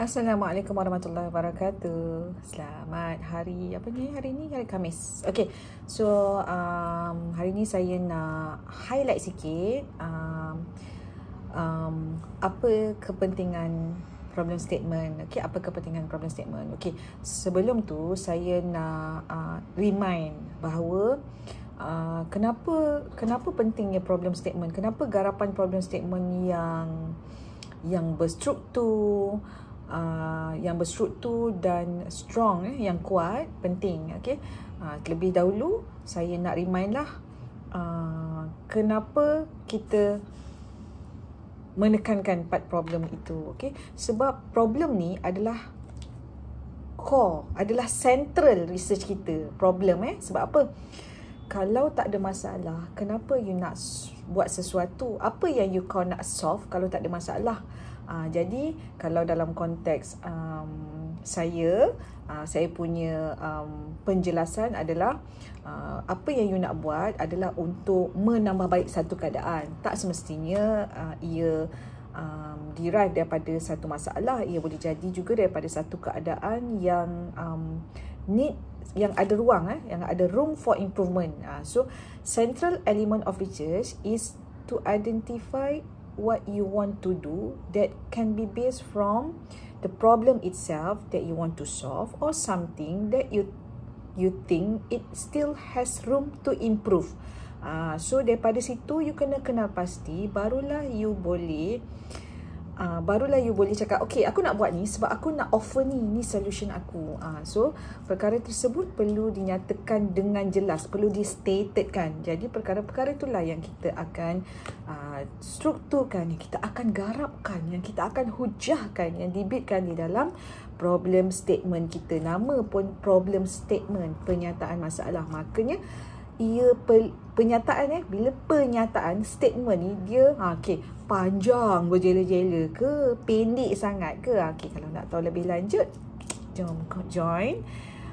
Assalamualaikum warahmatullahi wabarakatuh. Selamat hari apa ni? Hari ni hari Khamis. Okay. So um, hari ni saya nak highlight sikit um, um, apa kepentingan problem statement. Okay, apa kepentingan problem statement? Okay. Sebelum tu saya nak uh, remind bahawa uh, kenapa kenapa pentingnya problem statement? Kenapa garapan problem statement yang yang berstruktur uh, yang berstruktur dan strong eh, yang kuat penting okey? Uh, terlebih dahulu saya nak remind lah uh, kenapa kita menekankan empat problem itu okey? Sebab problem ni adalah core adalah central research kita problem eh? Sebab apa? Kalau tak ada masalah kenapa you nak buat sesuatu? Apa yang you kau nak solve kalau tak ada masalah Uh, jadi kalau dalam konteks um, saya, uh, saya punya um, penjelasan adalah uh, apa yang you nak buat adalah untuk menambah baik satu keadaan. Tak semestinya uh, ia um, derive daripada satu masalah. Ia boleh jadi juga daripada satu keadaan yang um, need yang ada ruang eh yang ada room for improvement. Uh, so central element of research is to identify what you want to do that can be based from the problem itself that you want to solve or something that you you think it still has room to improve. Ah uh, so daripada situ you kena kenal pasti barulah you boleh uh, barulah you boleh cakap okay aku nak buat ni sebab aku nak offer ni ni solution aku uh, so perkara tersebut perlu dinyatakan dengan jelas perlu di stated jadi perkara-perkara itulah yang kita akan uh, strukturkan yang kita akan garapkan yang kita akan hujahkan yang dibitkan di dalam problem statement kita. Nama pun problem statement pernyataan masalah. Makanya ia penyataan eh bila pernyataan statement ni dia ha okey panjang berjela-jela ke pendek sangat ke. Ha, okey kalau nak tahu lebih lanjut jom join.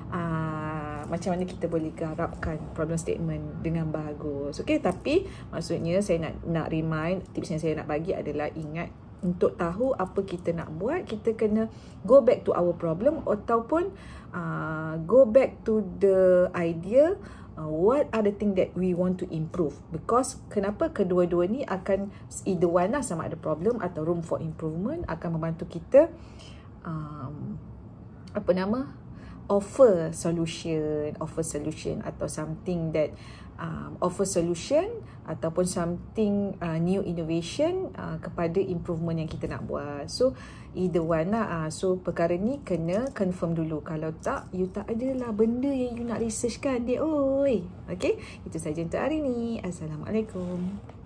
Uh, macam mana kita boleh garapkan problem statement dengan bagus okey tapi maksudnya saya nak nak remind tips yang saya nak bagi adalah ingat untuk tahu apa kita nak buat kita kena go back to our problem ataupun uh, go back to the idea uh, what are the thing that we want to improve. Because kenapa kedua-dua ni akan either one lah sama ada problem atau room for improvement akan membantu kita um, apa nama offer solution offer solution atau something that um, offer solution ataupun something uh, new innovation uh, kepada improvement yang kita nak buat. So either one lah uh, so perkara ni kena confirm dulu. Kalau tak you tak ada lah benda yang you nak research kan dia oi okay itu saja untuk hari ni. Assalamualaikum